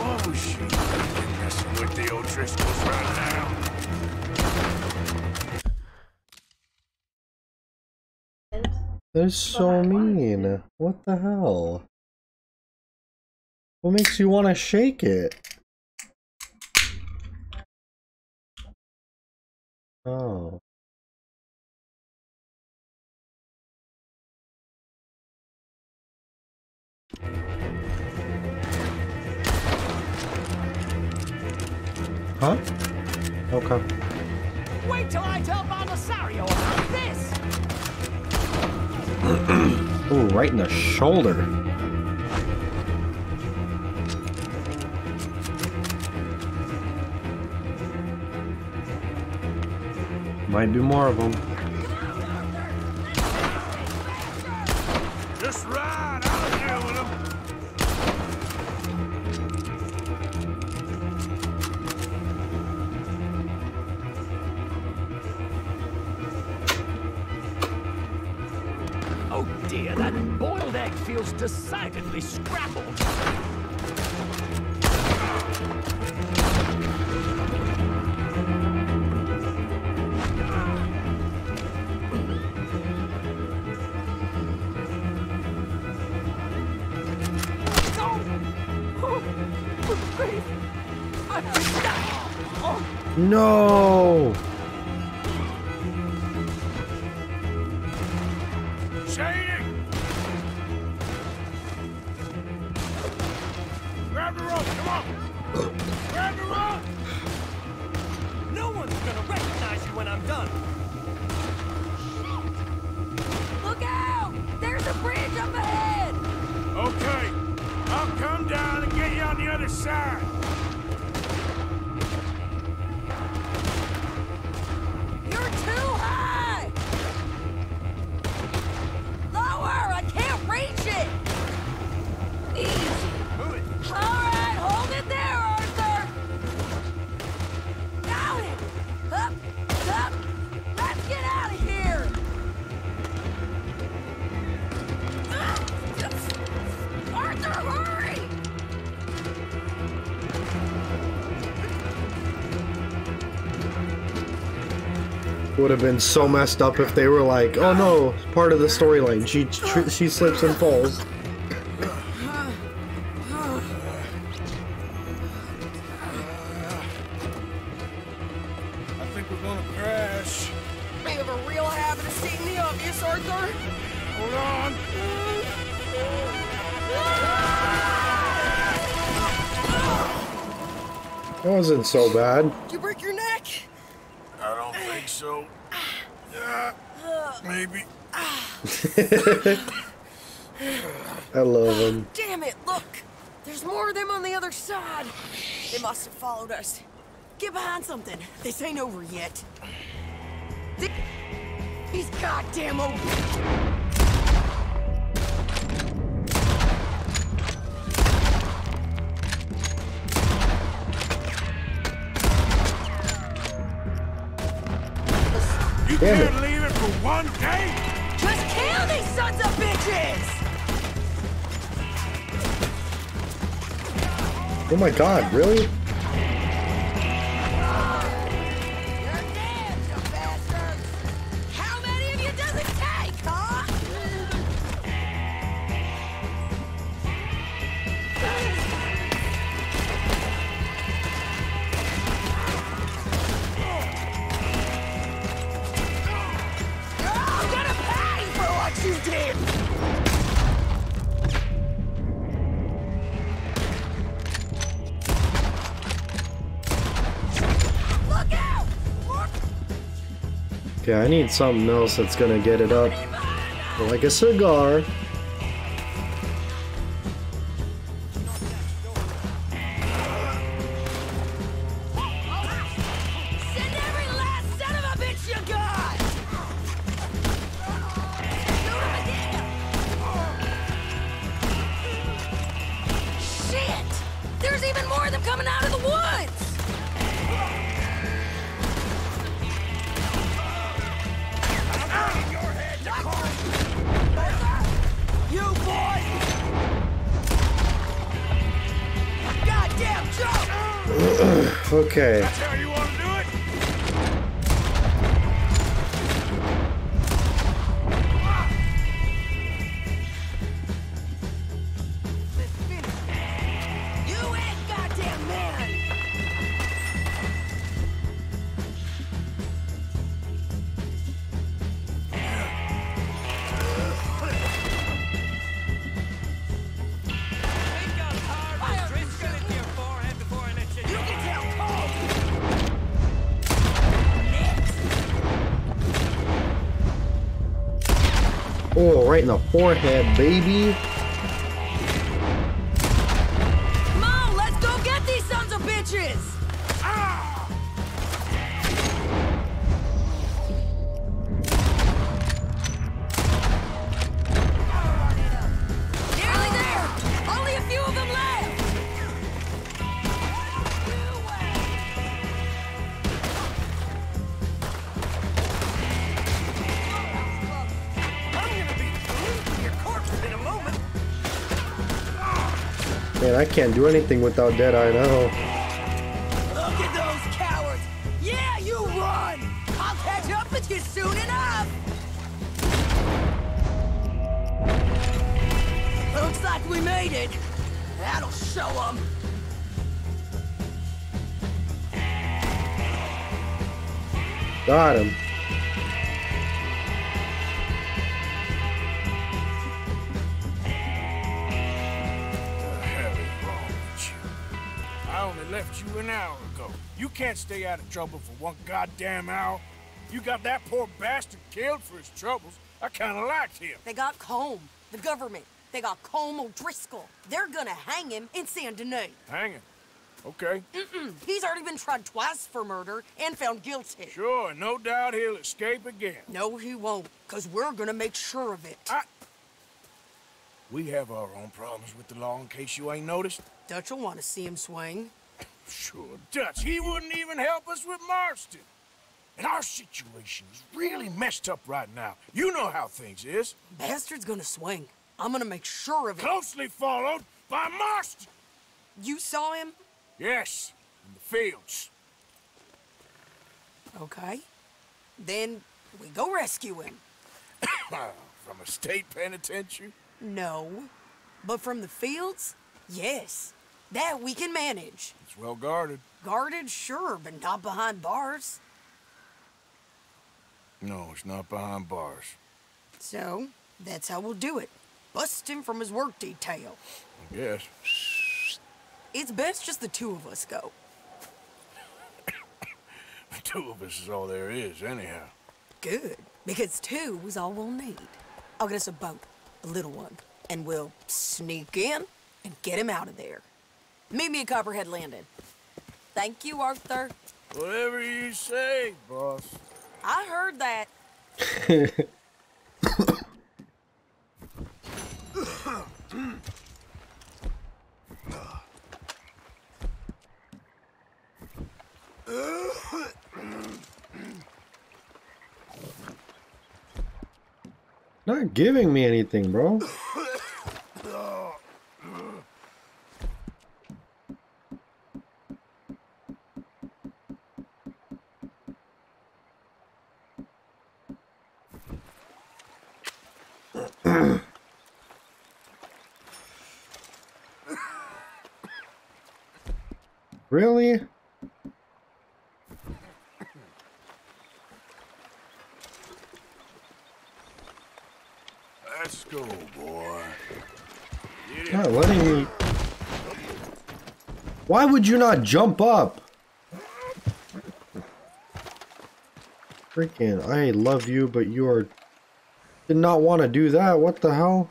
Oh, oh shit. Messing with the O'Driscolls right now. They're so mean. What the hell? What makes you want to shake it? Oh. Huh? Okay. Wait till I tell Baldessario about this! Ooh, right in the shoulder. Might be more of them. Just ride. I'll deal with them. Oh dear, that boiled egg feels decidedly scrappled. No! Sadie! Grab the rope, come on! Grab the rope! No one's gonna recognize you when I'm done. Look out! There's a bridge up ahead! Okay, I'll come down and get you on the other side. Would have been so messed up if they were like, "Oh no, part of the storyline. She tr- she slips and falls." I think we're gonna crash. We have a real habit of stating the obvious, Arthur. Hold on. That wasn't so bad. Did you break your neck? I don't think so. Yeah, maybe. I love him. Damn it, look! There's more of them on the other side. They must have followed us. Get behind something. This ain't over yet. Th- These goddamn old... You Damn can't leave it for one day? Sons of bitches! Oh my god, really? I need something else that's gonna get it up. Like a cigar. Okay. Right in the forehead, baby. Can't do anything without Deadeye now. Stay out of trouble for one goddamn hour. You got that poor bastard killed for his troubles. I kinda liked him. They got Colm, the government. They got Colm O'Driscoll. They're gonna hang him in Saint Denis. Hang him? Okay. Mm-mm. He's already been tried twice for murder and found guilty. Sure, no doubt he'll escape again. No, he won't, because we're gonna make sure of it. We have our own problems with the law in case you ain't noticed. Dutch will want to see him swing. Sure, Dutch, he wouldn't even help us with Marston. And our situation is really messed up right now. You know how things is. Bastard's gonna swing. I'm gonna make sure of it. Closely followed by Marston. You saw him? Yes, in the fields. Okay. Then we go rescue him. From a state penitentiary? No. But from the fields? Yes. That we can manage. It's well guarded. Guarded, sure, but not behind bars. No, it's not behind bars. So, that's how we'll do it. Bust him from his work detail. I guess. It's best just the two of us go. The two of us is all there is, anyhow. Good, because two is all we'll need. I'll get us a boat, a little one, and we'll sneak in and get him out of there. Meet me at Copperhead Landing. Thank you, Arthur. Whatever you say, boss. I heard that. Not giving me anything, bro. really? Let's go, boy. Not letting me. Why would you not jump up? freaking, I love you, but you are, did not want to do that. What the hell?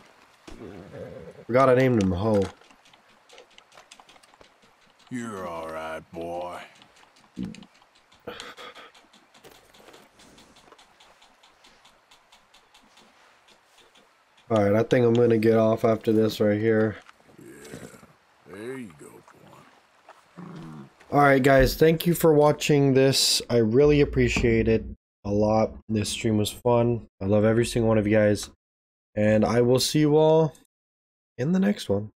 Forgot I named him Ho. You're all right, boy. Alright, I think I'm gonna get off after this right here. There you go. Alright guys, thank you for watching this. I really appreciate it a lot. This stream was fun. I love every single one of you guys. And I will see you all in the next one.